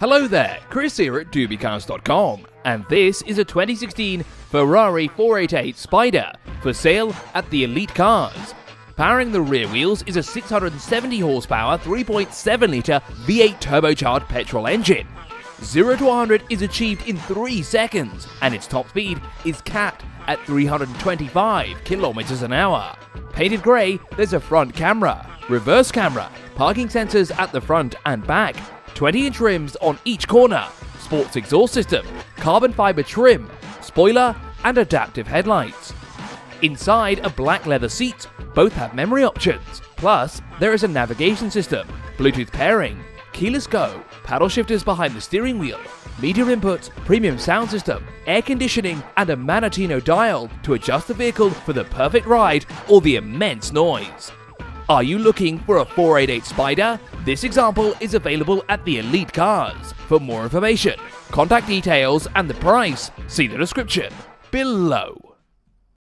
Hello there, Chris here at dubicars.com, and this is a 2016 Ferrari 488 Spider for sale at the Elite Cars. Powering the rear wheels is a 670 horsepower 3.7 litre V8 turbocharged petrol engine. 0 to 100 is achieved in 3 seconds, and its top speed is capped at 325 kilometers an hour. Painted grey, there's a front camera, reverse camera, parking sensors at the front and back, 20 inch rims on each corner, sports exhaust system, carbon fiber trim, spoiler, and adaptive headlights. Inside are black leather seats, both have memory options. Plus, there is a navigation system, Bluetooth pairing, keyless go, paddle shifters behind the steering wheel, media inputs, premium sound system, air conditioning, and a Manettino dial to adjust the vehicle for the perfect ride or the immense noise. Are you looking for a 488 Spider? This example is available at the Elite Cars. For more information, contact details and the price, see the description below.